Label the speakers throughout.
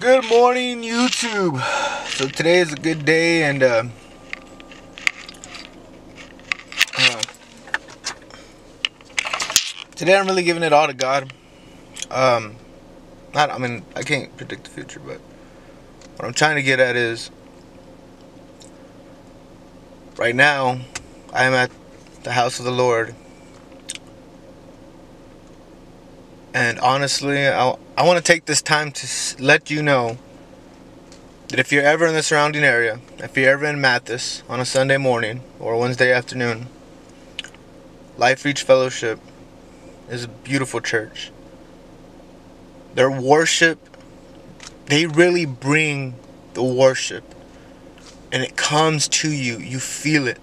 Speaker 1: Good morning, YouTube. So today is a good day, and uh, uh, today I'm really giving it all to God. Um, not, I mean, I can't predict the future, but what I'm trying to get at is, right now, I am at the house of the Lord, and honestly, I I want to take this time to let you know that if you're ever in the surrounding area, if you're ever in Mathis on a Sunday morning or Wednesday afternoon, Life Reach Fellowship is a beautiful church. Their worship, they really bring the worship and it comes to you. You feel it.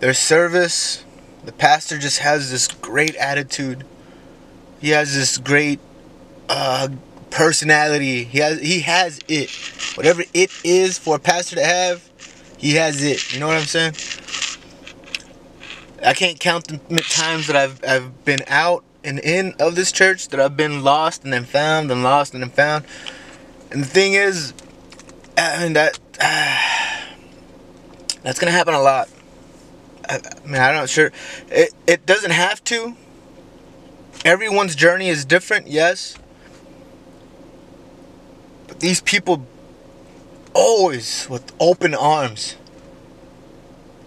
Speaker 1: Their service, the pastor just has this great attitude. He has this great uh, personality. He has he has it. Whatever it is for a pastor to have, he has it. You know what I'm saying? I can't count the times that I've I've been out and in of this church that I've been lost and then found and lost and then found. And the thing is, I mean that uh, that's gonna happen a lot. I, I mean, I'm not sure. It it doesn't have to. Everyone's journey is different, yes. But these people always with open arms.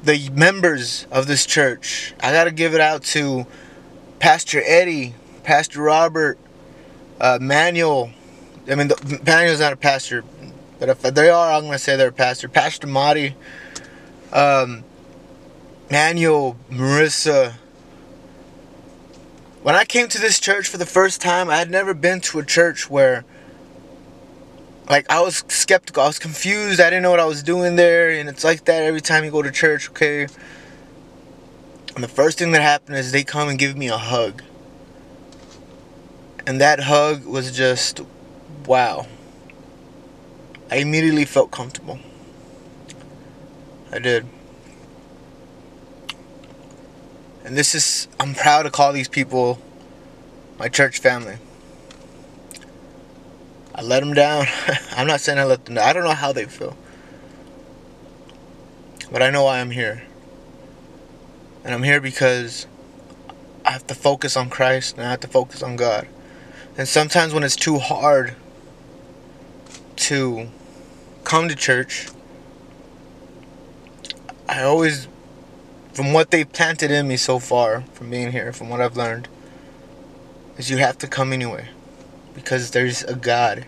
Speaker 1: The members of this church, I gotta give it out to Pastor Eddie, Pastor Robert, uh, Manuel. I mean, the, Manuel's not a pastor, but if they are, I'm gonna say they're a pastor. Pastor Marty, um, Manuel, Marissa. When I came to this church for the first time, I had never been to a church where like I was skeptical. I was confused. I didn't know what I was doing there, and it's like that every time you go to church. Okay. And the first thing that happened is they come and give me a hug. And that hug was just wow. I immediately felt comfortable. I did. And this is I'm proud to call these people my church family. I let them down. I'm not saying I let them down. I don't know how they feel. But I know why I'm here. And I'm here because I have to focus on Christ and I have to focus on God. And sometimes when it's too hard to come to church, I always, from what they've planted in me so far, from being here, from what I've learned, is you have to come anyway because there's a God,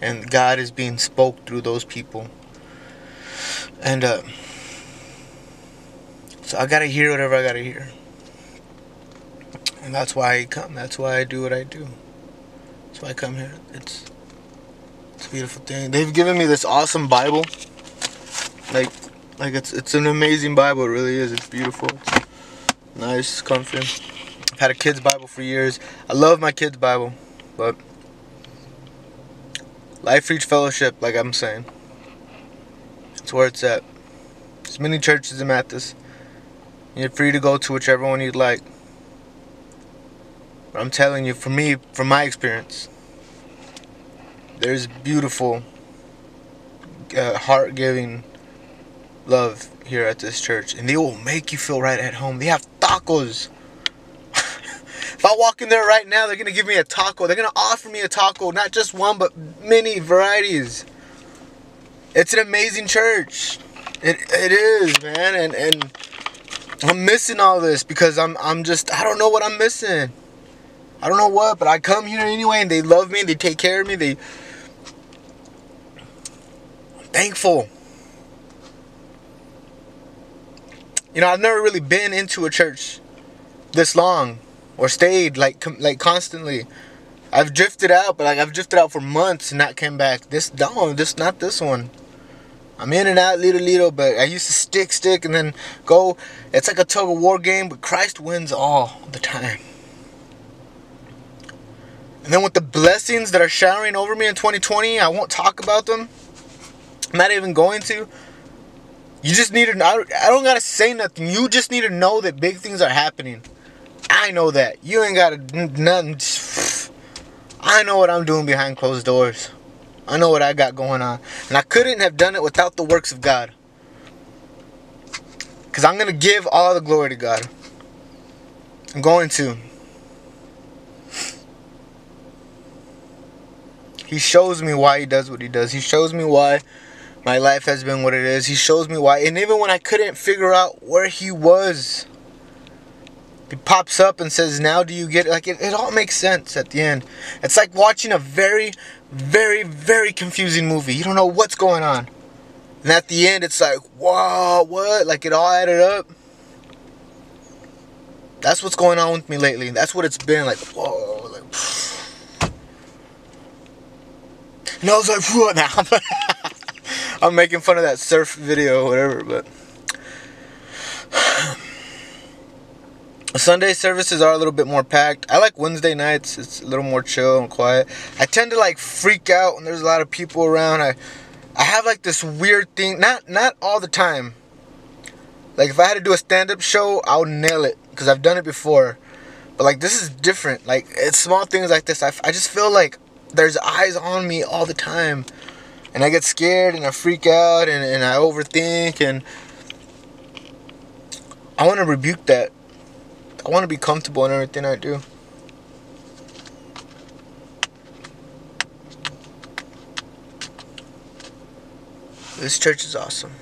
Speaker 1: and God is being spoke through those people. And uh, so I gotta hear whatever I gotta hear, and that's why I come. That's why I do what I do. That's why I come here. It's it's a beautiful thing. They've given me this awesome Bible. Like like it's it's an amazing Bible. It really is. It's beautiful. It's nice, comfy. I've had a kid's Bible for years. I love my kid's Bible, but Life Reach Fellowship, like I'm saying. It's where it's at. There's many churches in Mathis. You're free to go to whichever one you'd like. But I'm telling you, for me, from my experience, there's beautiful, uh, heart-giving love here at this church. And they will make you feel right at home. They have tacos. If I walk in there right now, they're gonna give me a taco. They're gonna offer me a taco, not just one, but many varieties. It's an amazing church. It it is, man, and and I'm missing all this because I'm I'm just I don't know what I'm missing. I don't know what, but I come here anyway, and they love me. They take care of me. They I'm thankful. You know, I've never really been into a church this long or stayed like like constantly. I've drifted out, but like I've drifted out for months and not came back. This no, this not this one. I'm in and out little little, but I used to stick stick and then go. It's like a tug of war game, but Christ wins all the time. And then with the blessings that are showering over me in 2020, I won't talk about them. I'm not even going to. You just need to. I don't gotta say nothing. You just need to know that big things are happening. I know that. You ain't got nothing. I know what I'm doing behind closed doors. I know what I got going on. And I couldn't have done it without the works of God. Because I'm to give all the glory to God. I'm going to. He shows me why he does what he does. He shows me why my life has been what it is. He shows me why. And even when I couldn't figure out where he was, he pops up and says, Now do you get it? Like, it, it all makes sense at the end. It's like watching a very, very, very confusing movie. You don't know what's going on. And at the end, it's like, wow, what? Like, it all added up. That's what's going on with me lately. That's what it's been like, whoa. Like, and I was like, what now? I'm making fun of that surf video or whatever, but. Sunday services are a little bit more packed. I like Wednesday nights. It's a little more chill and quiet. I tend to like freak out when there's a lot of people around. I I have like this weird thing. Not not all the time. Like if I had to do a stand-up show, I'll nail it because I've done it before. But like this is different. Like it's small things like this. I, I just feel like there's eyes on me all the time. And I get scared and I freak out and, and I overthink and I want to rebuke that I want to be comfortable in everything I do. This church is awesome.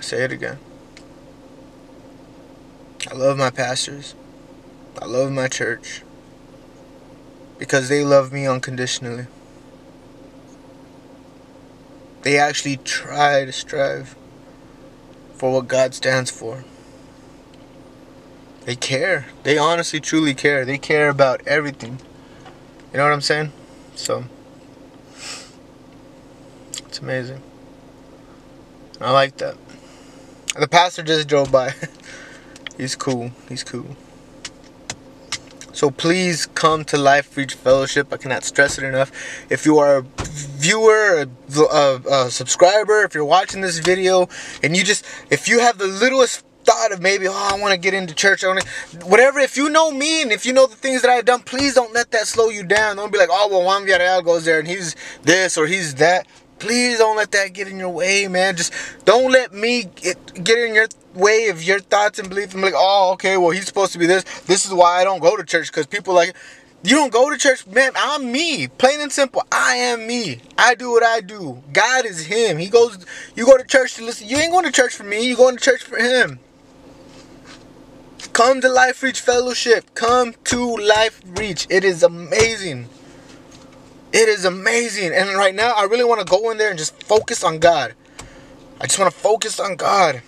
Speaker 1: say it again. I love my pastors. I love my church. Because they love me unconditionally. They actually try to strive for what God stands for. They care. They honestly, truly care. They care about everything. You know what I'm saying? So, it's amazing. I like that. The pastor just drove by. He's cool. He's cool. So please come to Life Reach Fellowship. I cannot stress it enough. If you are a viewer, a, a, a subscriber, if you're watching this video, and you just, if you have the littlest thought of maybe, oh, I want to get into church. I want whatever. If you know me and if you know the things that I've done, please don't let that slow you down. Don't be like, oh, well, Juan Villarreal goes there and he's this or he's that. Please don't let that get in your way, man. Just don't let me get, get in your way of your thoughts and beliefs. I'm like, oh, okay, well, he's supposed to be this. This is why I don't go to church because people like, you don't go to church, man. I'm me, plain and simple. I am me. I do what I do. God is Him. He goes. You go to church to listen. You ain't going to church for me. You going to church for Him. Come to Life Reach Fellowship. Come to Life Reach. It is amazing. It is amazing. And right now, I really want to go in there and just focus on God. I just want to focus on God.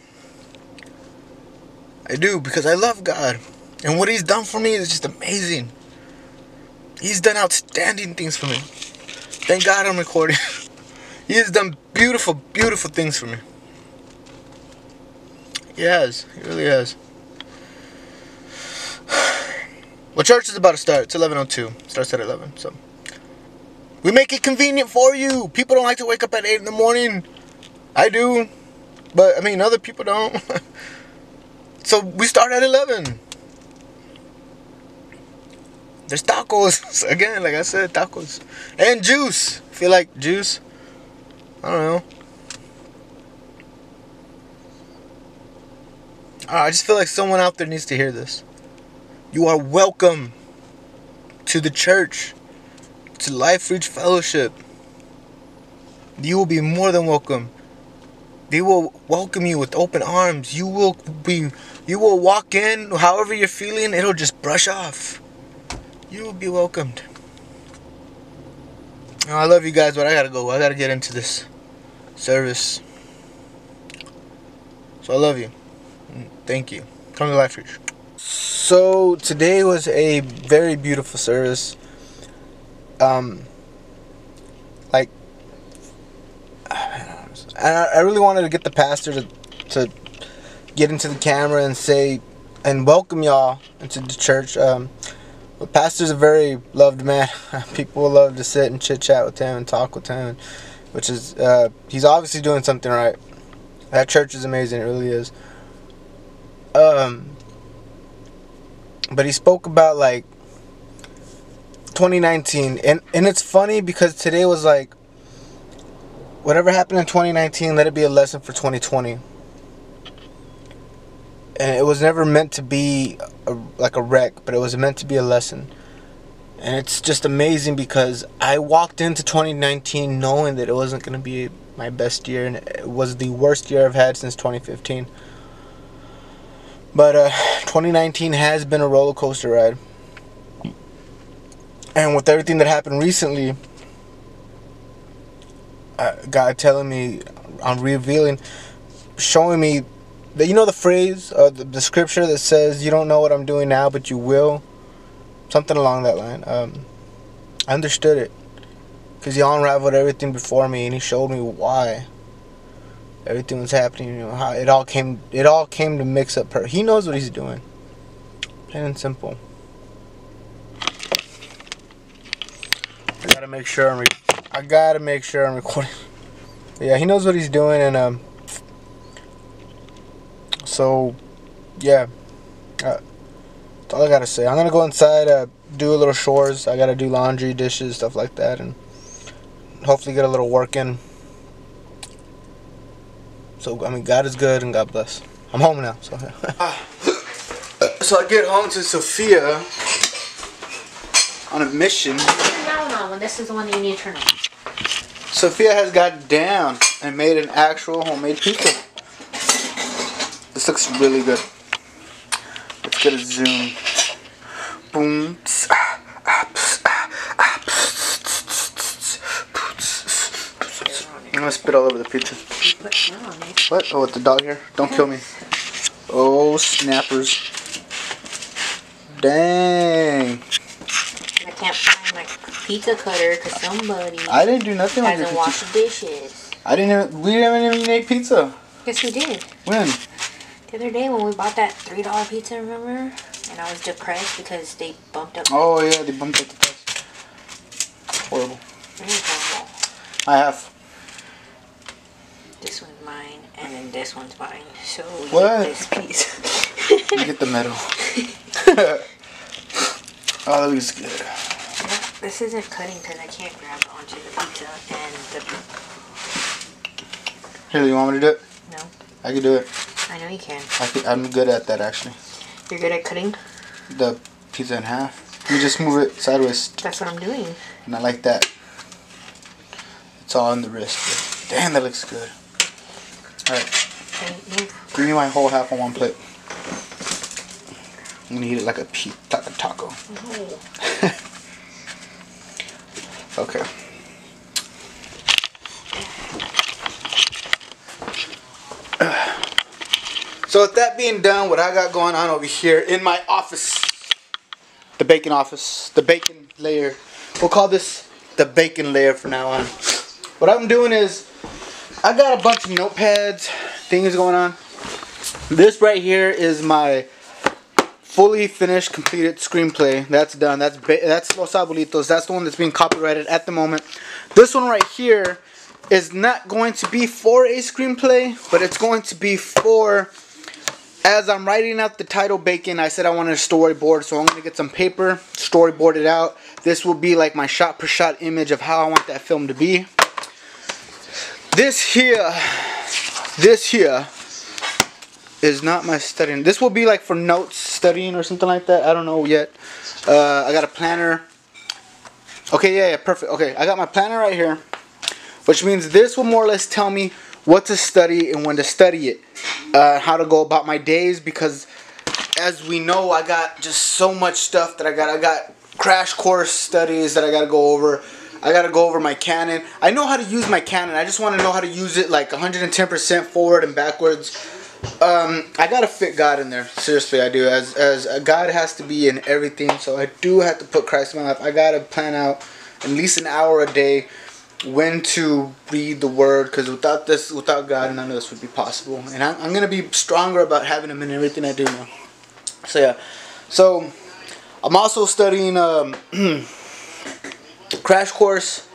Speaker 1: I do because I love God. And what He's done for me is just amazing. He's done outstanding things for me. Thank God I'm recording. he has done beautiful, beautiful things for me. He has. He really has. Well, church is about to start. It's 11.02. Starts at 11, so. We make it convenient for you. People don't like to wake up at 8 in the morning. I do. But, I mean, other people don't. so, we start at 11. There's tacos. Again, like I said, tacos. And juice. Feel like juice. I don't know. Ah, I just feel like someone out there needs to hear this. You are welcome to the church, to Life Reach Fellowship. You will be more than welcome. They will welcome you with open arms. You will be you will walk in however you're feeling, it'll just brush off. You will be welcomed. Oh, I love you guys, but I gotta go. I gotta get into this service. So I love you. Thank you. Come to Life Reach. So today was a very beautiful service. Um, like, I, I really wanted to get the pastor to to get into the camera and say and welcome y'all into the church. Um, the pastor's a very loved man. People love to sit and chit chat with him and talk with him, which is uh, he's obviously doing something right. That church is amazing. It really is. Um, but he spoke about like 2019, and and it's funny because today was like, whatever happened in 2019, let it be a lesson for 2020. And it was never meant to be a, like a wreck, but it was meant to be a lesson. And it's just amazing because I walked into 2019 knowing that it wasn't going to be my best year, and it was the worst year I've had since 2015. But uh, 2019 has been a roller coaster ride. And with everything that happened recently, uh, God telling me, I'm revealing, showing me that you know the phrase, uh, the, the scripture that says, "You don't know what I'm doing now, but you will." Something along that line. Um, I understood it because He unraveled everything before me, and He showed me why everything was happening. You know how it all came. It all came to mix up. Per- he knows what He's doing. Plain and simple. I gotta make sure I'm. I gotta make sure I'm recording. yeah, he knows what he's doing, and um. So, yeah. Uh, that's all I gotta say. I'm gonna go inside, uh, do a little chores. I gotta do laundry, dishes, stuff like that, and hopefully get a little work in. So I mean, God is good, and God bless. I'm home now, so. so I get home to Sophia on a mission.
Speaker 2: This is the one that you need to turn on.
Speaker 1: Sophia has got down and made an actual homemade pizza. Looks really good. Let's get a zoom. Boom. I'm gonna spit all over the pizza.
Speaker 2: You put smell on it.
Speaker 1: What? Oh, with the dog here? Don't kill me. Oh, snappers. Dang.
Speaker 2: I can't find my pizza cutter because somebody
Speaker 1: I didn't do nothing with your
Speaker 2: hasn't washed the dishes.
Speaker 1: I didn't even, we didn't even make pizza.
Speaker 2: Yes, we did.
Speaker 1: When?
Speaker 2: The other day when we bought that three dollar pizza, remember? And I was depressed because they bumped up.
Speaker 1: Oh, yeah, they bumped up the price. Horrible.
Speaker 2: Very horrible.
Speaker 1: I have.
Speaker 2: This one's mine, and then this one's mine. So we
Speaker 1: What?
Speaker 2: get this piece.
Speaker 1: You get the medal. oh, that looks good.
Speaker 2: this isn't cutting because I can't grab onto the pizza and the.
Speaker 1: Here, you want me to do it?
Speaker 2: No,
Speaker 1: I can do it.
Speaker 2: I know you can.
Speaker 1: I can, I'm good at that, actually.
Speaker 2: You're good at cutting.
Speaker 1: The pizza in half. You just move it sideways,
Speaker 2: That's what I'm doing.
Speaker 1: and I like that. It's all in the wrist. Damn, that looks good. Alright, give me my whole half on one plate. I'm gonna eat it like a, like a taco.
Speaker 2: No.
Speaker 1: Okay. So with that being done, what I got going on over here in my office, the bacon office, the bacon layer. We'll call this the bacon layer from now on. What I'm doing is, I got a bunch of notepads, things going on. This right here is my fully finished, completed screenplay. That's done. That's that's Los Abuelitos. That's the one that's being copyrighted at the moment. This one right here is not going to be for a screenplay, but it's going to be for. As I'm writing out the title Bacon, I said I wanted a storyboard, so I'm gonna get some paper, storyboard it out. This will be like my shot per shot image of how I want that film to be. This here, this here is not my studying. This will be like for notes studying or something like that. I don't know yet. Uh, I got a planner. Okay, yeah, yeah, perfect. Okay, I got my planner right here, which means this will more or less tell me what to study and when to study it. Uh, how to go about my days because, as we know, I got just so much stuff that I got. I got crash course studies that I got to go over. I got to go over my Canon. I know how to use my Canon. I just want to know how to use it like 110% forward and backwards. Um, I gotta fit God in there. Seriously, I do. As as uh, God has to be in everything, so I do have to put Christ in my life. I gotta plan out at least an hour a day when to read the Word, because without this, without God, none of this would be possible. And I'm, I'm gonna be stronger about having Him in everything I do now. So yeah, so I'm also studying um, Crash Course.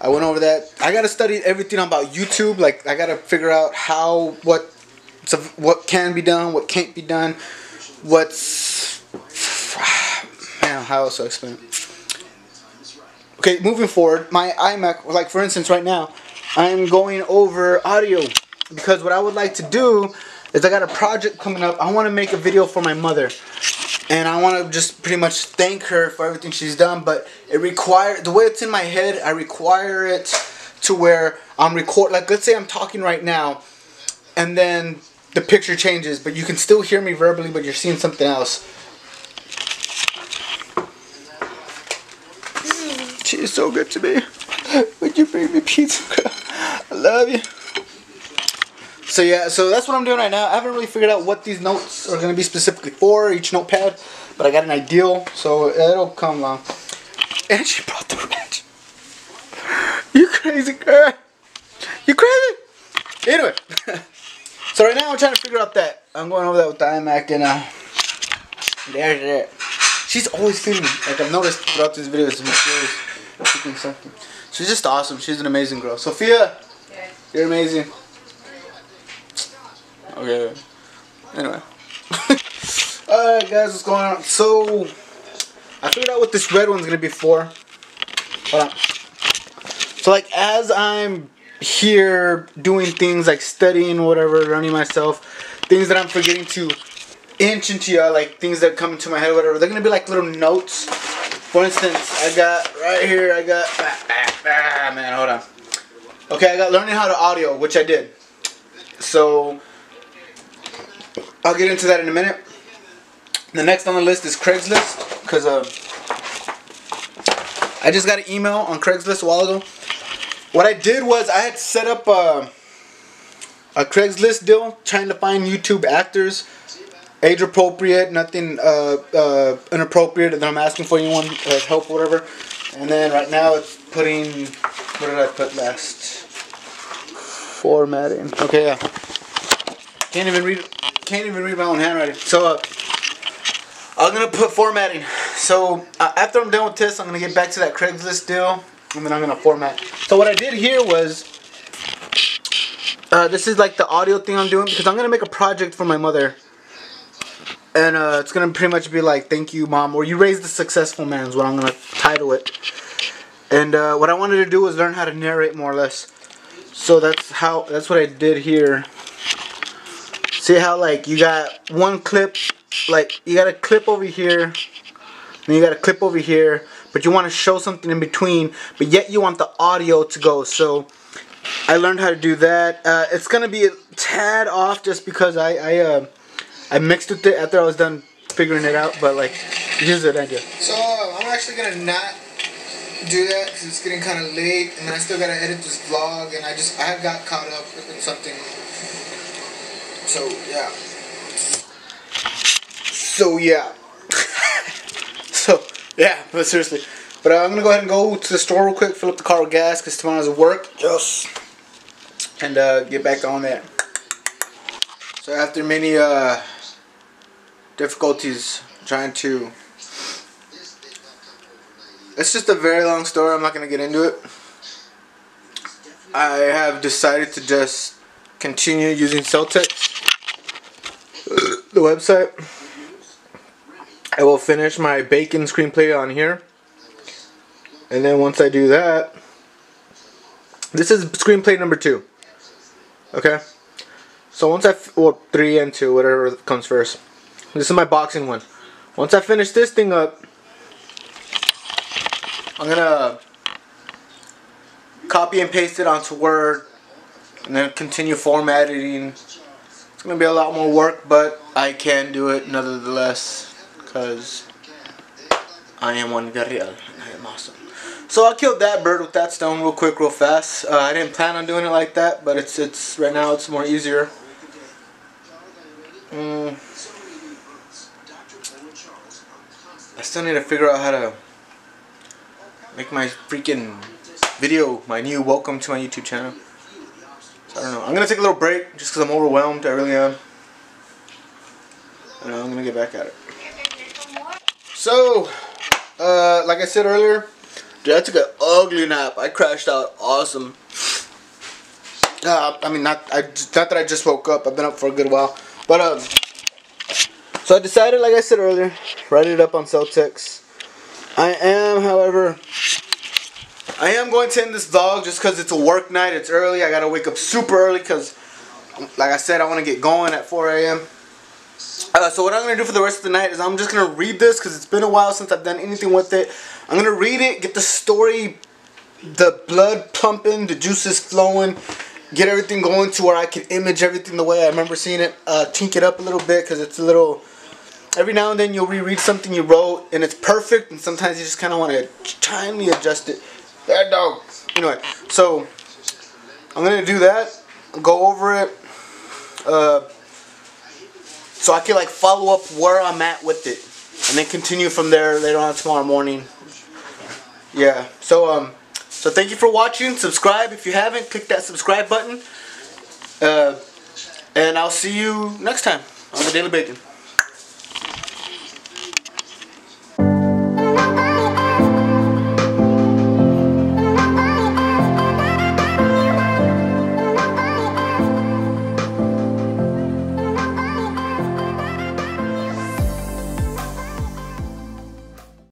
Speaker 1: I went over that. I gotta study everything about YouTube. Like I gotta figure out how what so what can be done, what can't be done, what's man, how else to explain it? Okay, moving forward, my iMac, like for instance, right now, I'm going over audio because what I would like to do is I got a project coming up. I want to make a video for my mother. And I want to just pretty much thank her for everything she's done. But it require the way it's in my head, I require it to where I'm record. Like let's say I'm talking right now, and then the picture changes, but you can still hear me verbally, but you're seeing something else. Is so good to me. Would you bring me pizza? I love you. So yeah, so that's what I'm doing right now. I haven't really figured out what these notes are going to be specifically for, each notepad, but I got an ideal, so it'll come along. And she brought the ranch. You crazy girl. You crazy? Anyway. so right now I'm trying to figure out that. I'm going over that with the iMac and uh, there, there. She's always feeding me. Like I've noticed throughout this video, she's always cooking something. She's just awesome. She's an amazing girl. Sophia, you're amazing. Okay. Anyway. Alright guys, what's going on? So, I figured out what this red one's gonna be for. Hold on. So like as I'm here doing things like studying whatever, learning myself, things that I'm forgetting to inch into y'all, like things that come into my head whatever, they're gonna be like little notes. For instance, I got right here, I got, ah, ah, ah, man, hold on. Okay, I got learning how to audio, which I did. So, I'll get into that in a minute. The next on the list is Craigslist, because uh, I just got an email on Craigslist a while ago. What I did was I had set up a, a Craigslist deal, trying to find YouTube actors, age appropriate, nothing uh, uh, inappropriate that I'm asking for anyone uh, help or whatever. And then right now it's putting, what did I put last? Formatting. Okay, yeah. Can't even read can't even read my own handwriting. So uh, I'm gonna put formatting. So uh, after I'm done with this, I'm gonna get back to that Craigslist deal, and then I'm gonna format. So what I did here was, uh, this is like the audio thing I'm doing because I'm gonna make a project for my mother, and uh, it's gonna pretty much be like, "Thank you, mom," or "You raised a successful man" is what I'm gonna title it. And uh, what I wanted to do was learn how to narrate more or less. So that's how that's what I did here. See how like you got one clip, like you got a clip over here, and you got a clip over here, but you want to show something in between, but yet you want the audio to go. So I learned how to do that. Uh, it's gonna be a tad off just because I I uh, I mixed with it after I was done figuring it out, but like here's the idea. So uh, I'm actually gonna not do that because it's getting kind of late, and then I still gotta edit this vlog, and I just I got caught up in something so yeah. So yeah. so yeah, but seriously. But uh, I'm gonna go ahead and go to the store real quick, fill up the car with gas because tomorrow's at work. Yes. And uh, get back on that. So after many uh, difficulties trying to, it's just a very long story. I'm not gonna get into it. I have decided to just continue using Celtx the website. I will finish my bacon screenplay on here. And then once I do that, this is screenplay number two. Okay? So once I, or three and two, whatever comes first. This is my boxing one. Once I finish this thing up, I'm gonna copy and paste it onto Word and then continue formatting it's to be a lot more work, but I can do it nevertheless because I am one guerrilla and I am awesome. So I killed that bird with that stone real quick, real fast. Uh, I didn't plan on doing it like that, but it's it's right now it's more easier. Mm. I still need to figure out how to make my freaking video, my new welcome to my YouTube channel. So I don't know. I'm gonna take a little break just because I'm overwhelmed. I really am. And I'm gonna get back at it. So, uh, like I said earlier, dude, I took an ugly nap. I crashed out awesome. Uh, I mean, not I, not that I just woke up. I've been up for a good while, but um, so I decided, like I said earlier, write it up on Celtx. I am, however, I am going to end this vlog just because it's a work night. It's early. I gotta wake up super early because, like I said, I want to get going at 4 a.m. Uh, so what I'm gonna do for the rest of the night is I'm just gonna read this because it's been a while since I've done anything with it. I'm gonna read it, get the story, the blood pumping, the juices flowing, get everything going to where I can image everything the way I remember seeing it. Uh, tink it up a little bit because it's a little. Every now and then you'll reread something you wrote and it's perfect, and sometimes you just kind of want to timely adjust it. That dog. Anyway, so I'm gonna do that. Go over it. Uh, so I can like follow up where I'm at with it, and then continue from there later on tomorrow morning. Yeah. So um, so thank you for watching. Subscribe if you haven't. Click that subscribe button. Uh, and I'll see you next time on the Daily Bacon.